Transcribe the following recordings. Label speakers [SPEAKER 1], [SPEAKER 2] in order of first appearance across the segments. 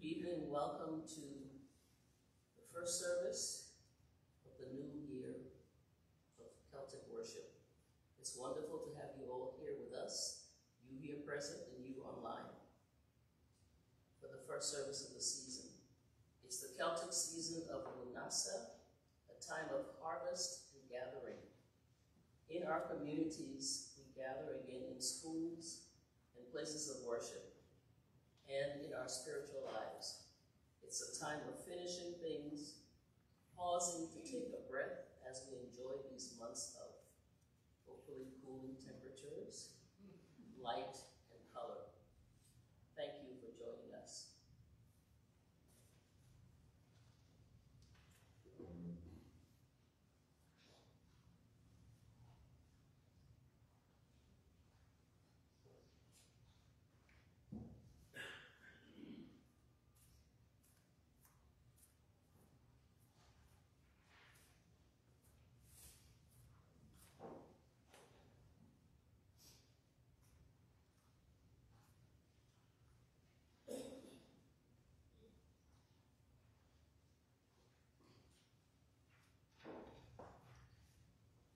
[SPEAKER 1] Good evening, welcome to the first service of the new year of Celtic worship. It's wonderful to have you all here with us, you here present and you online, for the first service of the season. It's the Celtic season of Lunasa, a time of harvest and gathering. In our communities, we gather again in schools and places of worship and in our spiritual lives. It's a time of finishing things, pausing to take a breath as we enjoy these months of hopefully cooling temperatures, light, and color. Thank you for joining us.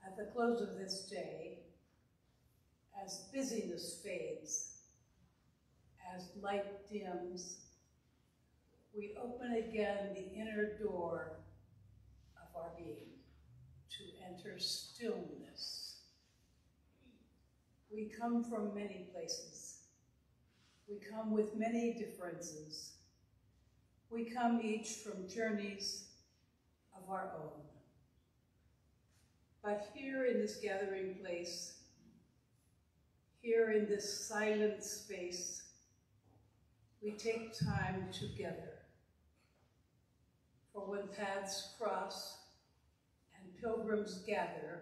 [SPEAKER 2] At the close of this day, as busyness fades, as light dims, we open again the inner door of our being to enter stillness. We come from many places. We come with many differences. We come each from journeys of our own. But here in this gathering place, here in this silent space, we take time together. For when paths cross and pilgrims gather,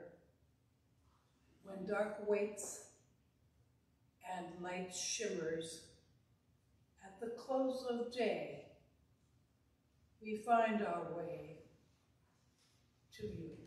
[SPEAKER 2] when dark waits and light shimmers, at the close of day, we find our way to you.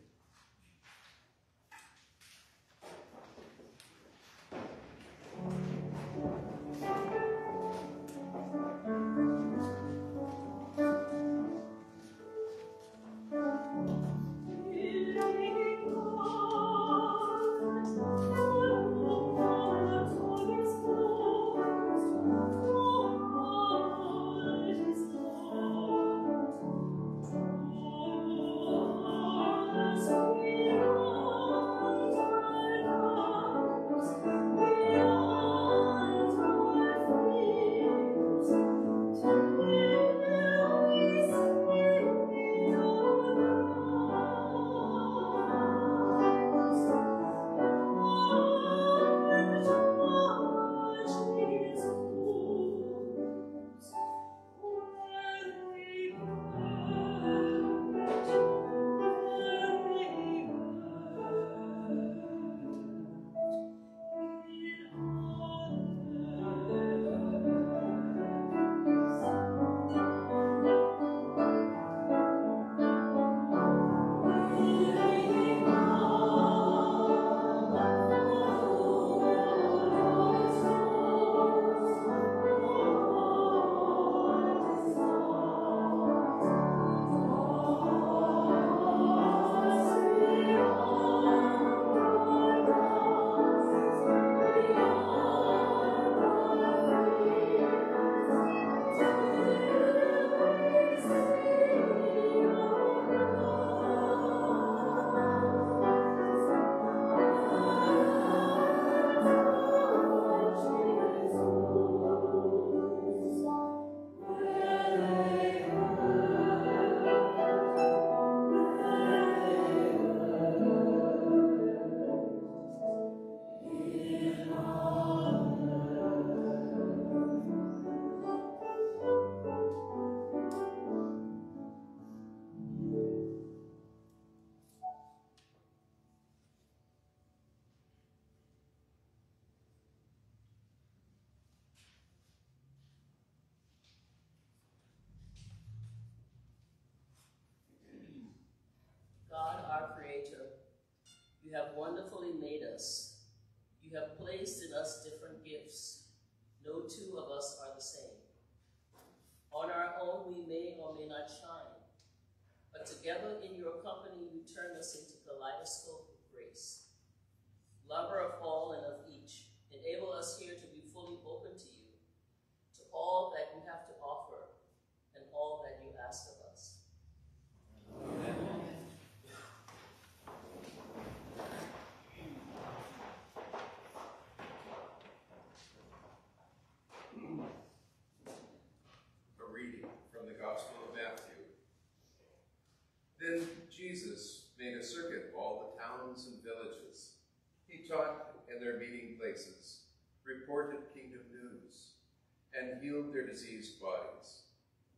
[SPEAKER 1] And
[SPEAKER 3] healed their diseased bodies,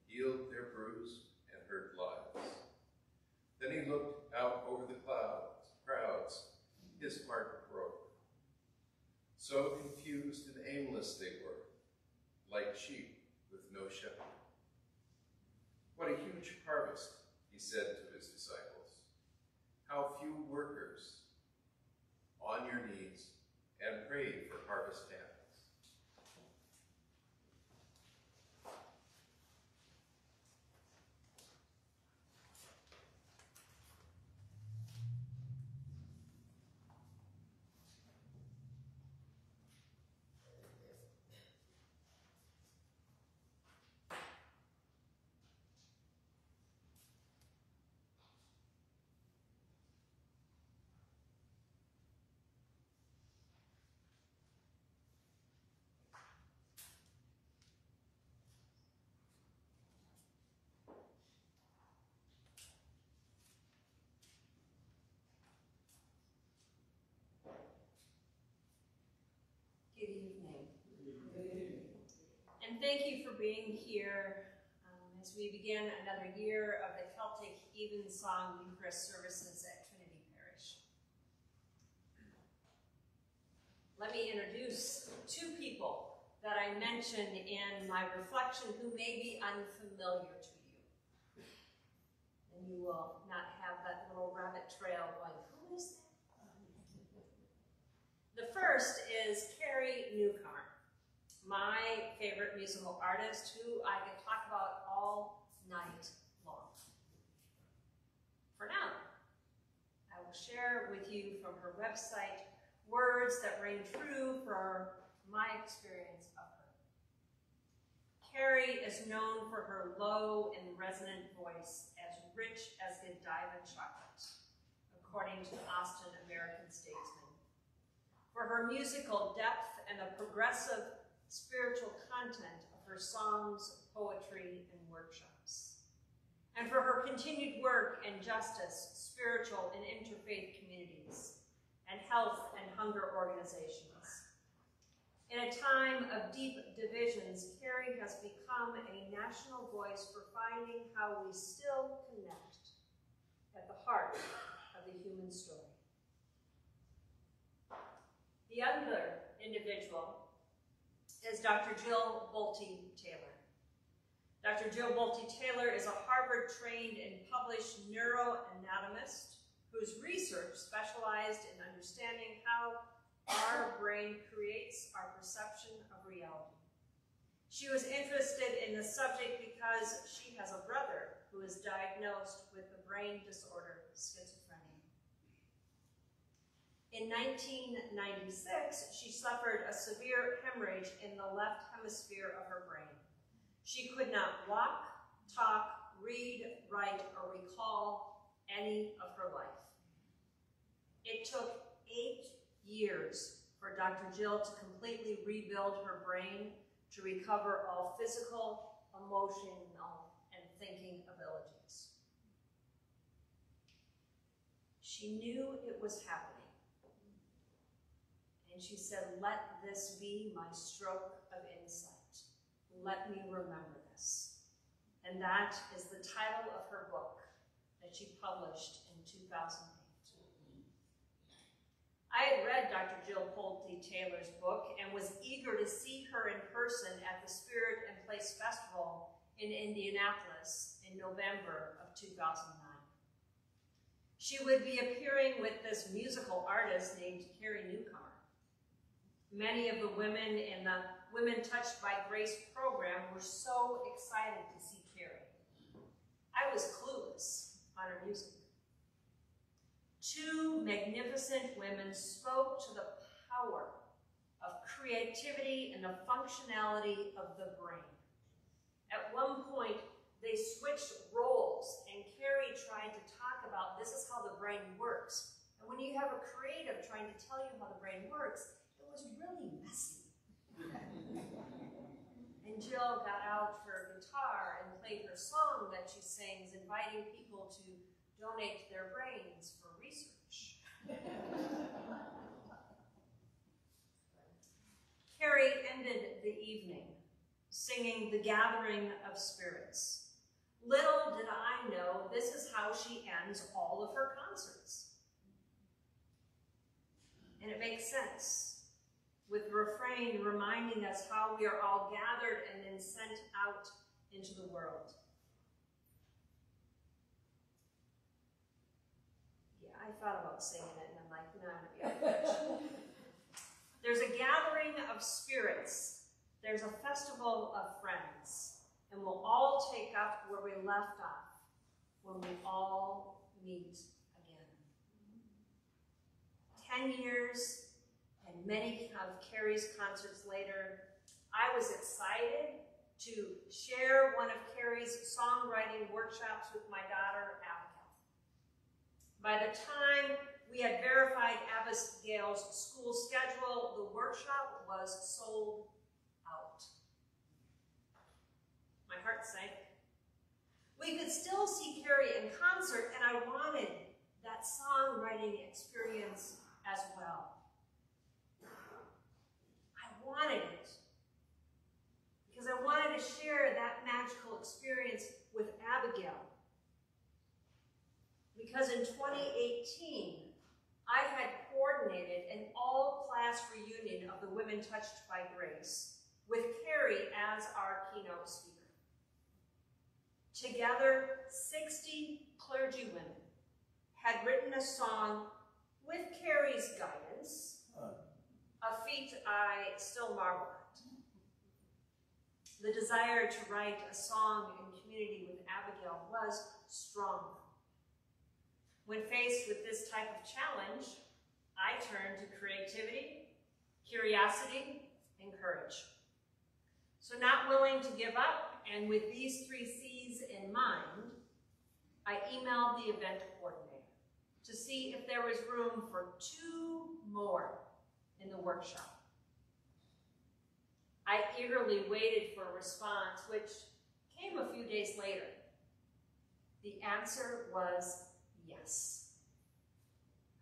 [SPEAKER 3] healed their bruised and hurt lives. Then he looked out over the clouds, crowds, his heart broke. So confused and aimless they were, like sheep with no shepherd. What a huge harvest, he said to his disciples. How few workers on your knees and pray for harvest hands.
[SPEAKER 4] Good evening. And thank you for being here um, as we begin another year of the Celtic Evensong Eucharist services at Trinity Parish. Let me introduce two people that I mentioned in my reflection who may be unfamiliar to you. And you will not have that little rabbit trail going, who is that? The first is Carrie Newcomer, my favorite musical artist who I can talk about all night long. For now, I will share with you from her website words that ring true for my experience of her. Carrie is known for her low and resonant voice, as rich as the Godiva chocolate, according to the Austin American Statesman for her musical depth and the progressive spiritual content of her songs, poetry, and workshops, and for her continued work in justice, spiritual and interfaith communities, and health and hunger organizations. In a time of deep divisions, Carrie has become a national voice for finding how we still connect at the heart of the human story. The other individual is Dr. Jill Bolte Taylor. Dr. Jill Bolte Taylor is a Harvard-trained and published neuroanatomist whose research specialized in understanding how our brain creates our perception of reality. She was interested in the subject because she has a brother who is diagnosed with the brain disorder schizophrenia. In 1996, she suffered a severe hemorrhage in the left hemisphere of her brain. She could not walk, talk, read, write, or recall any of her life. It took eight years for Dr. Jill to completely rebuild her brain to recover all physical, emotional, and thinking abilities. She knew it was happening and she said, Let this be my stroke of insight. Let me remember this. And that is the title of her book that she published in 2008. I had read Dr. Jill Bolte Taylor's book and was eager to see her in person at the Spirit and Place Festival in Indianapolis in November of 2009. She would be appearing with this musical artist named Carrie Newcomer. Many of the women in the Women Touched by Grace program were so excited to see Carrie. I was clueless on her music. Two magnificent women spoke to the power of creativity and the functionality of the brain. At one point, they switched roles, and Carrie tried to talk about this is how the brain works. And when you have a creative trying to tell you how the brain works, was really messy. and Jill got out her guitar and played her song that she sings, inviting people to donate their brains for research. Carrie ended the evening singing The Gathering of Spirits. Little did I know this is how she ends all of her concerts. And it makes sense, with the refrain reminding us how we are all gathered and then sent out into the world. Yeah, I thought about singing it, and I'm like, no, I'm gonna be out There's a gathering of spirits. There's a festival of friends. And we'll all take up where we left off when we all meet again. Mm-hmm. Ten years many of Carrie's concerts later, I was excited to share one of Carrie's songwriting workshops with my daughter, Abigail. By the time we had verified Abigail's school schedule, the workshop was sold out. My heart sank. We could still see Carrie in concert, and I wanted that songwriting experience as well. Wanted it because I wanted to share that magical experience with Abigail. Because in 2018, I had coordinated an all-class reunion of the Women Touched by Grace with Carrie as our keynote speaker. Together, 60 clergy women had written a song with Carrie's guidance, a feat I still marvel at. The desire to write a song in community with Abigail was strong. When faced with this type of challenge, I turned to creativity, curiosity, and courage. So not willing to give up, and with these three C's in mind, I emailed the event coordinator to see if there was room for two more in the workshop. I eagerly waited for a response, which came a few days later. The answer was yes.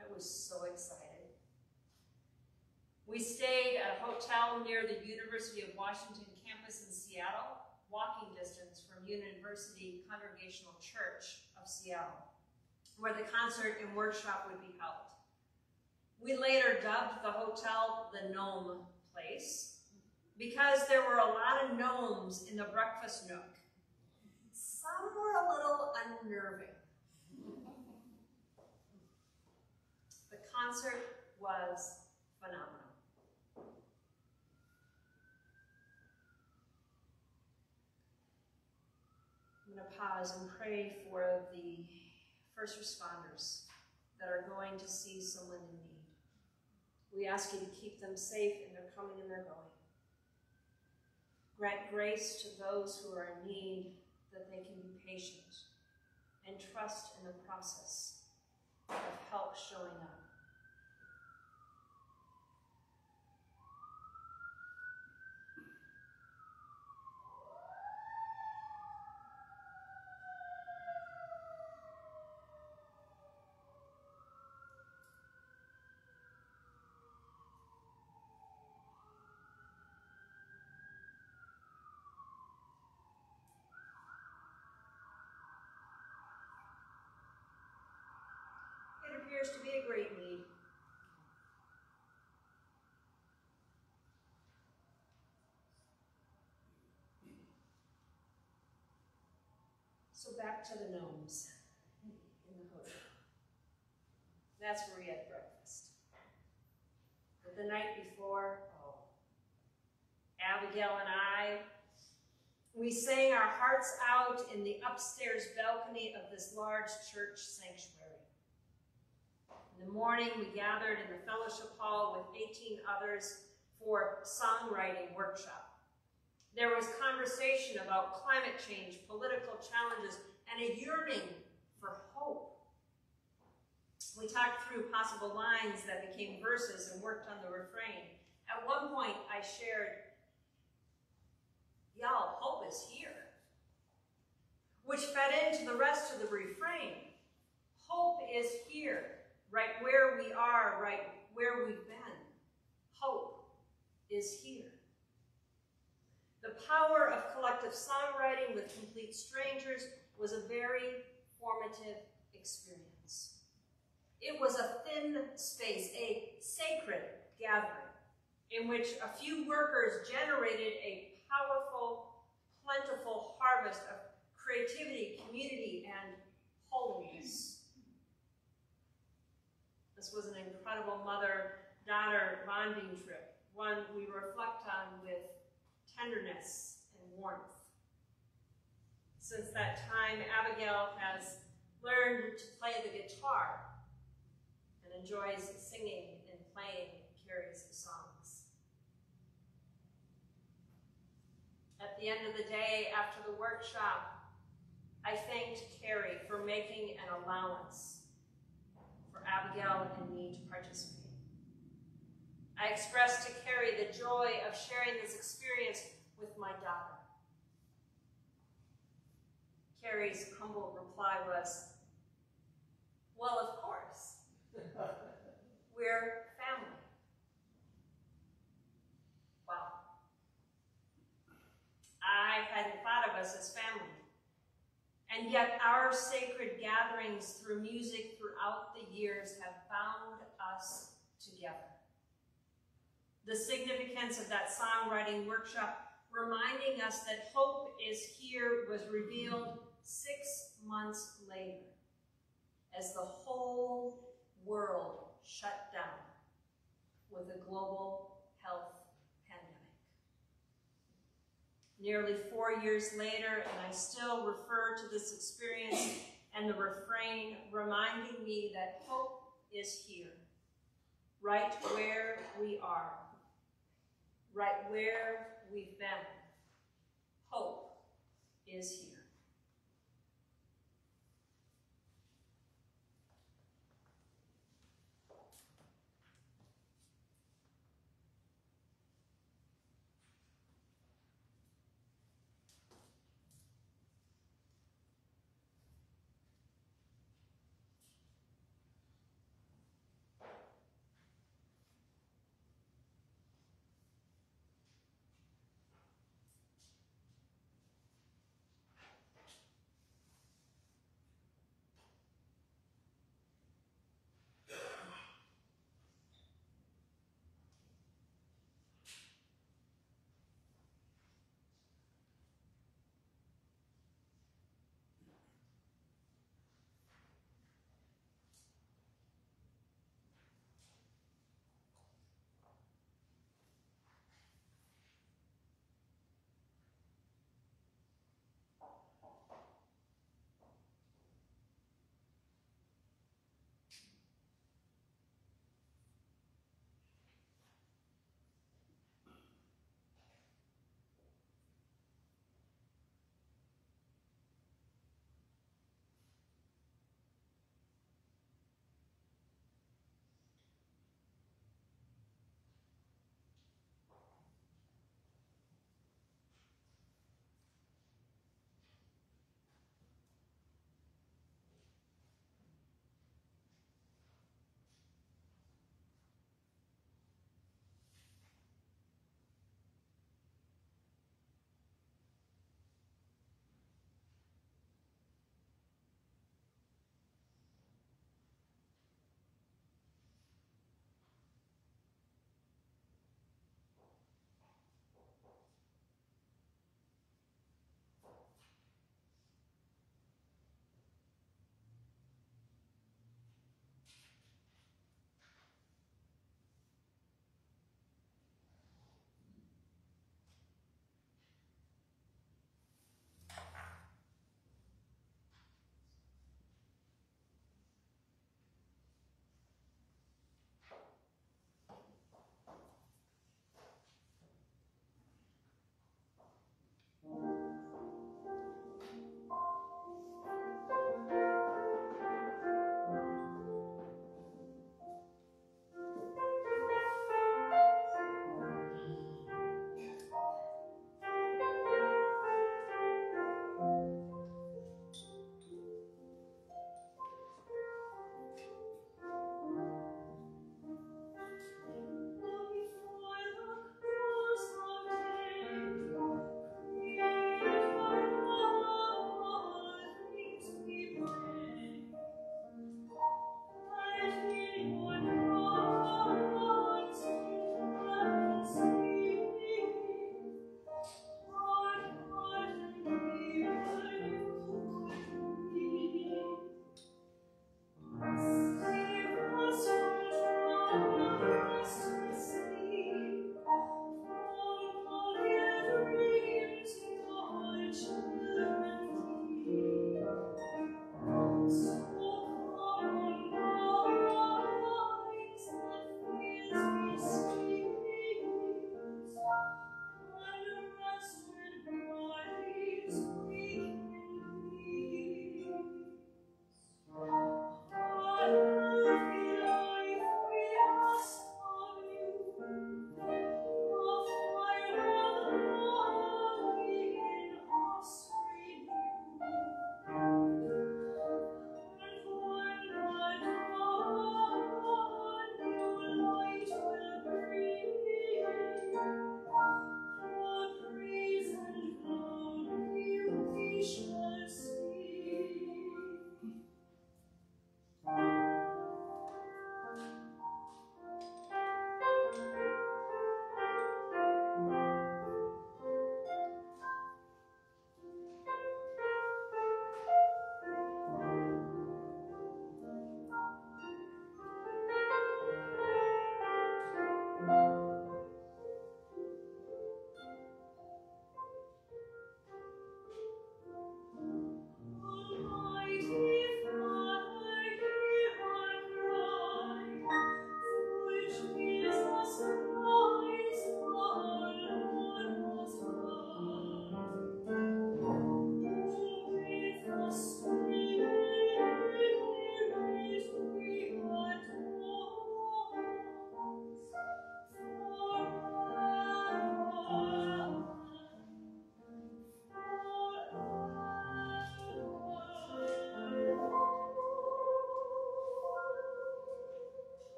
[SPEAKER 4] I was so excited. We stayed at a hotel near the University of Washington campus in Seattle, walking distance from University Congregational Church of Seattle, where the concert and workshop would be held. We later dubbed the hotel the Gnome Place because there were a lot of gnomes in the breakfast nook. Some were a little unnerving. The concert was phenomenal. I'm going to pause and pray for the first responders that are going to see someone in need. We ask you to keep them safe in their coming and their going. Grant grace to those who are in need that they can be patient and trust in the process of help showing up. It appears to be a great need. So back to the gnomes in the hotel. That's where we had breakfast. But the night before, oh, Abigail and I, We sang our hearts out in the upstairs balcony of this large church sanctuary. In the morning, we gathered in the fellowship hall with 18 others for songwriting workshop. There was conversation about climate change, political challenges, and a yearning for hope. We talked through possible lines that became verses and worked on the refrain. At one point, I shared, Y'all, hope is here, which fed into the rest of the refrain. Hope is here, right where we are, right where we've been. Hope is here. The power of collective songwriting with complete strangers was a very formative experience. It was a thin space, a sacred gathering, in which a few workers generated a powerful, plentiful harvest of creativity, community, and holiness. This was an incredible mother-daughter bonding trip, one we reflect on with tenderness and warmth. Since that time, Abigail has learned to play the guitar and enjoys singing and playing Carrie's songs. At the end of the day, after the workshop, I thanked Carrie for making an allowance for Abigail and me to participate. I expressed to Carrie the joy of sharing this experience with my daughter. Carrie's humble reply was, well, of course. We're family. Well, I hadn't thought of us as family. And yet our sacred gatherings through music throughout the years have bound us together. The significance of that songwriting workshop reminding us that hope is here was revealed six months later as the whole world shut down with a global health pandemic. Nearly four years later, and I still refer to this experience and the refrain reminding me that hope is here, right where we are, right where we've been. Hope is here.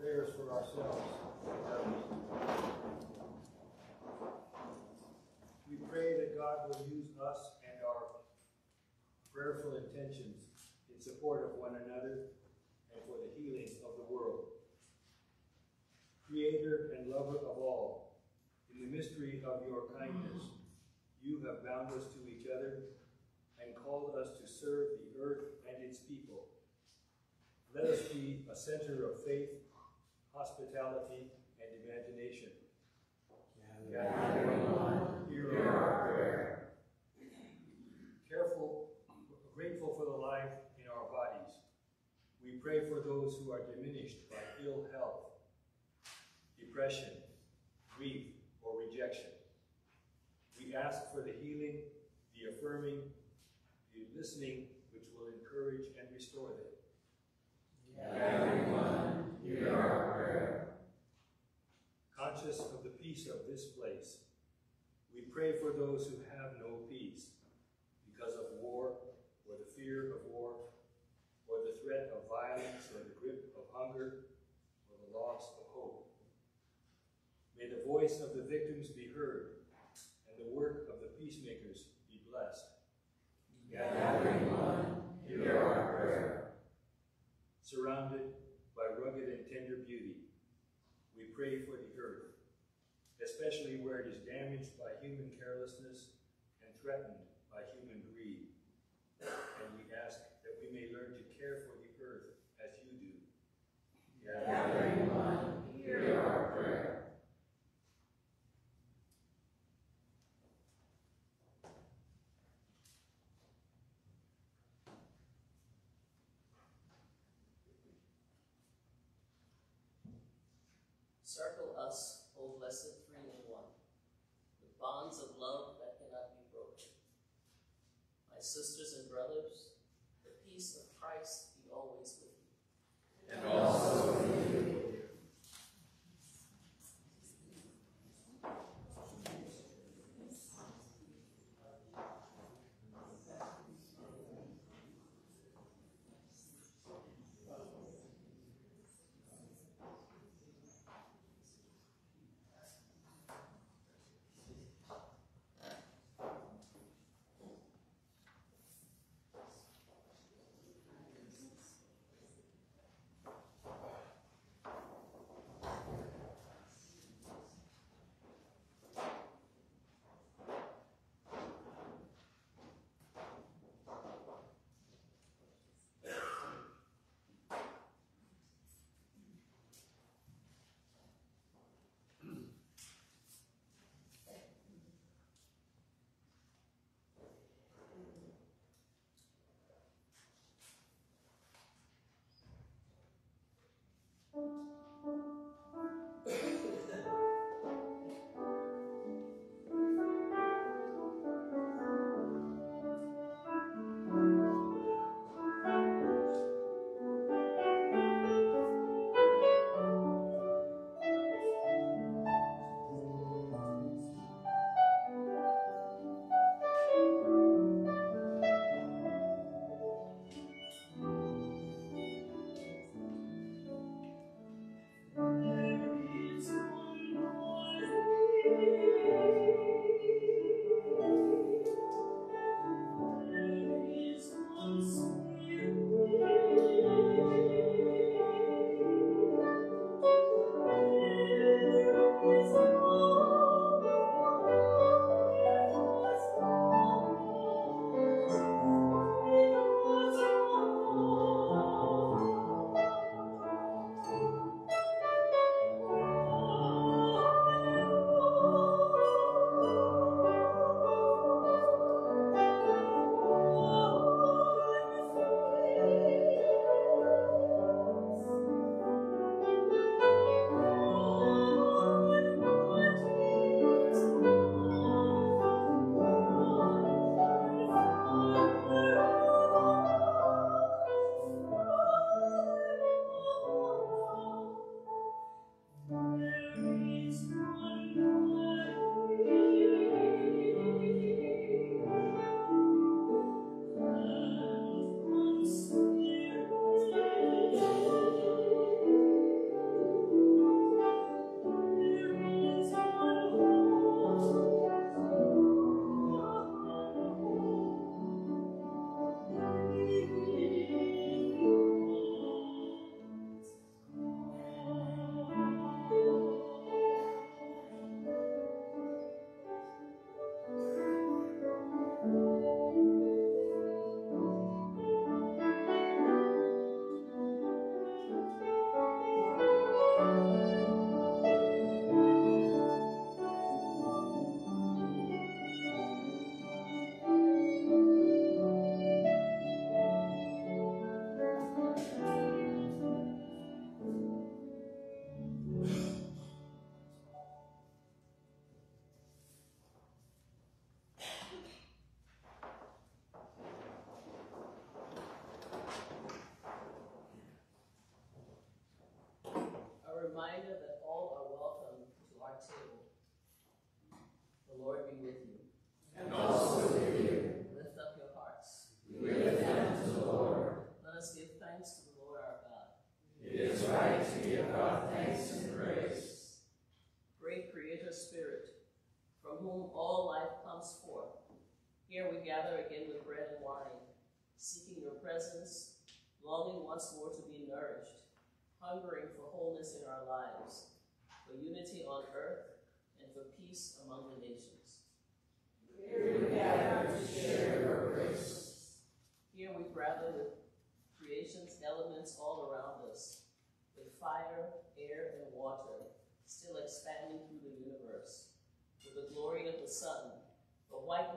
[SPEAKER 5] Prayers for ourselves. We pray that God will use us and our prayerful intentions in support of one another and for the healing of the world. Creator and lover of all, in the mystery of your kindness, you have bound us to each other and called us to serve the earth and its people. Let us be a center of faith, hospitality, and imagination. Hear our prayer. Careful, grateful for the life in our bodies. We pray for those who are diminished by ill health, depression, grief, or rejection. We ask for the healing, the affirming, the listening, which will encourage and restore them. Conscious of the peace of this place, we pray for those who have no peace because of war, or the fear of war, or the threat of violence, or the grip of hunger, or the loss of hope. May the voice of the victims be heard, and the work of the peacemakers be blessed. Gathering one, hear our prayer. Surrounded by rugged and tender beauty, we pray for the earth, especially where it is damaged by human carelessness and threatened by human greed. And we ask that we may learn to care for the earth as you do.
[SPEAKER 1] Circle us, O blessed three in one, with bonds of love that cannot be broken. My sisters and brothers,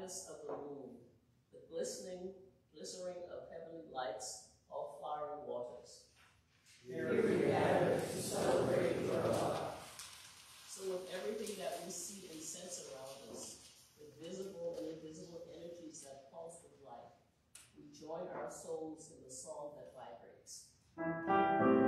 [SPEAKER 1] the whiteness of the moon, the glistening, glistering of heavenly lights, all flowering waters.
[SPEAKER 2] Here we gather to celebrate your love.
[SPEAKER 1] So with everything that we see and sense around us, the visible and invisible energies that pulse with life, we join our souls in the song that vibrates.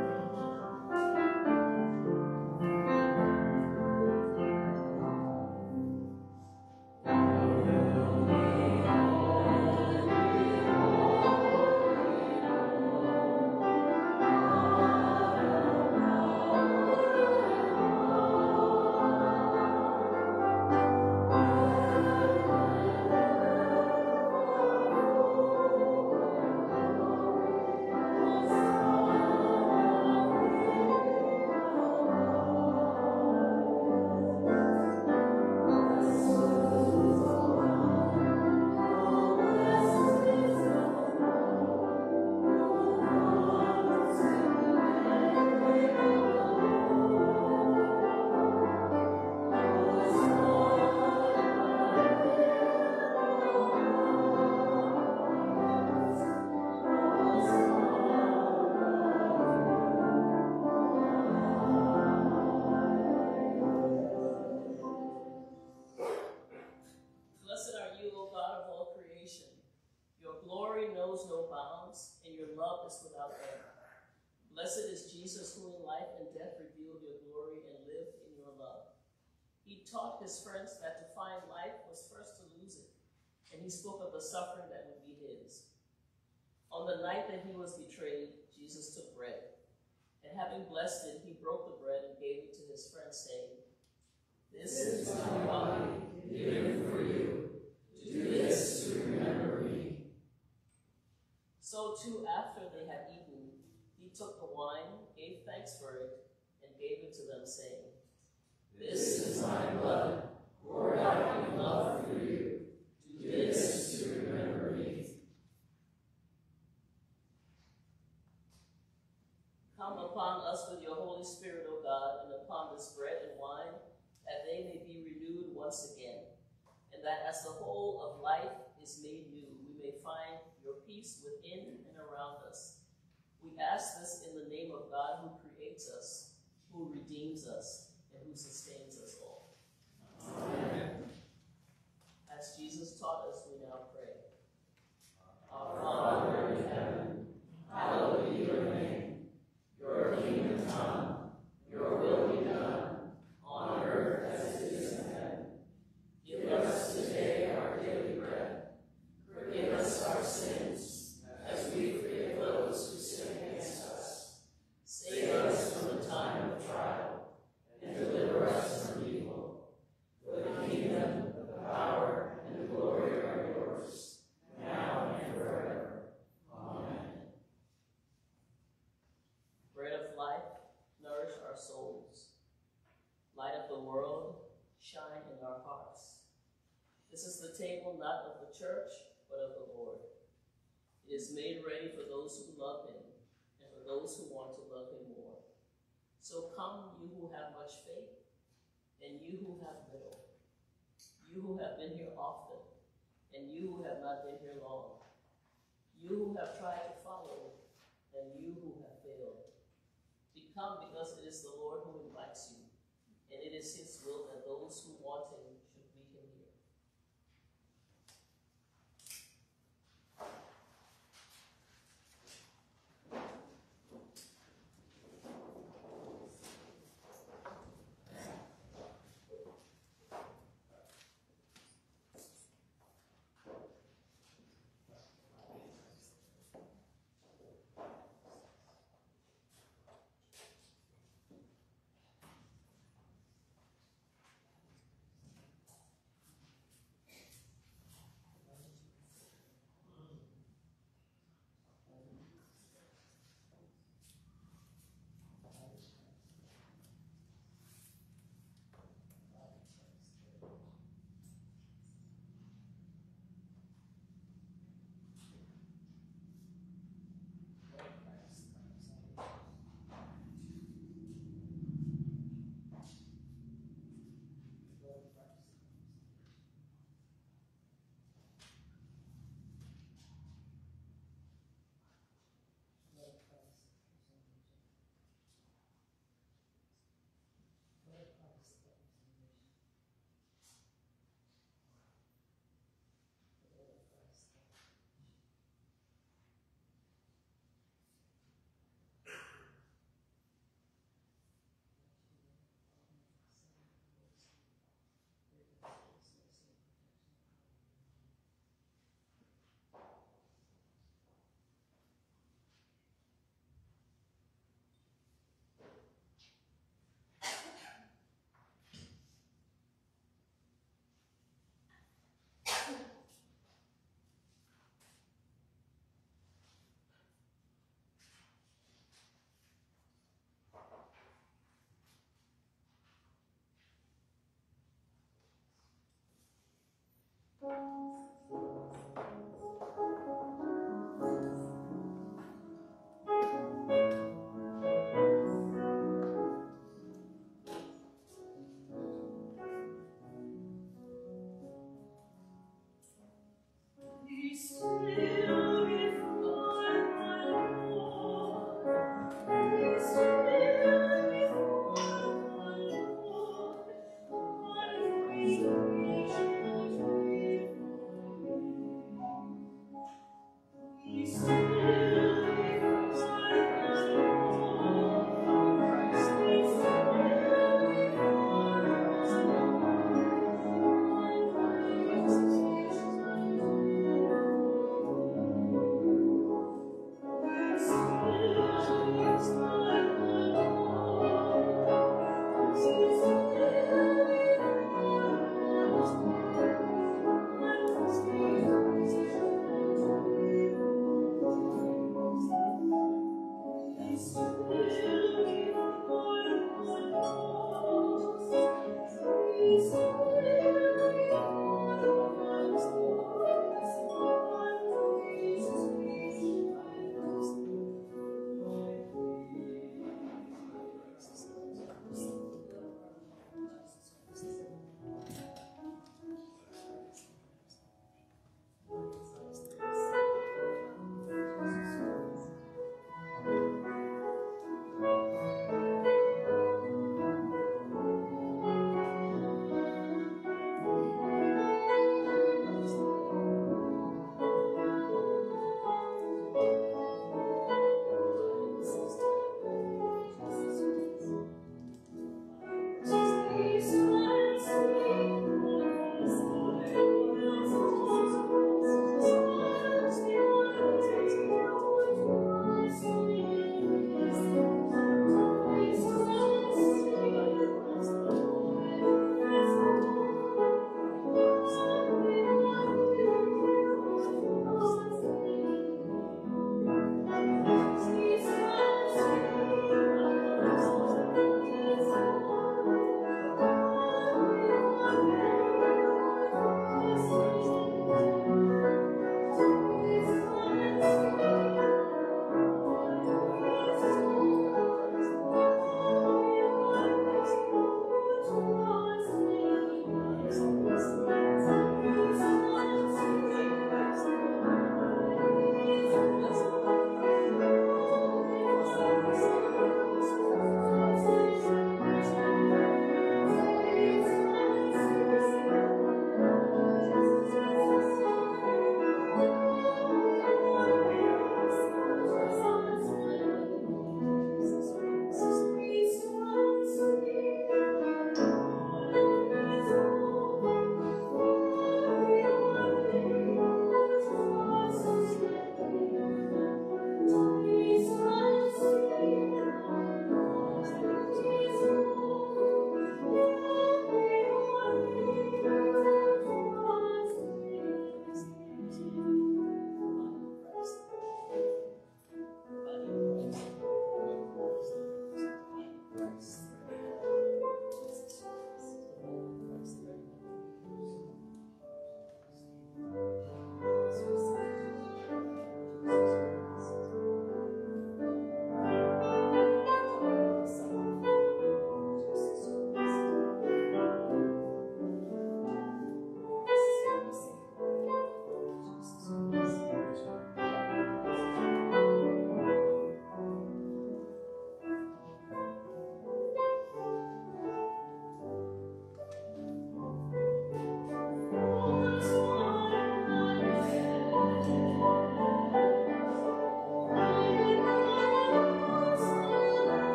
[SPEAKER 1] His friends that to find life was first to lose it, and he spoke of the suffering that would be his. On the night that he was betrayed, Jesus took bread, and having blessed it, he broke the bread and gave it to his friends, saying, This is my body given for you. Do this to remember me. So too, after they had eaten, he took the wine, gave thanks for it, and gave it to them, saying, This is my blood, poured out in love for you. Do this to remember me. Come upon us with your Holy Spirit, O God, and upon this bread and wine, that they may be renewed once again, and that as the whole of life is made new, we may find your peace within and around us. We ask this in the name of God who creates us, who redeems us, sustains us all.
[SPEAKER 3] Amen.
[SPEAKER 1] As Jesus taught us, we now pray. Our Father in heaven, hallowed be your name. Your kingdom come, your will be done, on earth as it is in heaven. Give us today our daily bread. Forgive us our sins, as we forgive those who sin against us. Save us from the time of trial, and deliver us from evil. For the kingdom, the power, and the glory are yours, now and forever. Amen. Bread of life, nourish our souls. Light of the world, shine in our hearts. This is the table not of the church, but of the Lord. It is made ready for those who love him, and for those who want to love him more. So come, you who have much faith, and you who have little, you who have been here often, and you who have not been here long, you who have tried to follow, and you who have failed. Become because it is the Lord who invites you, and it is his will that those who want him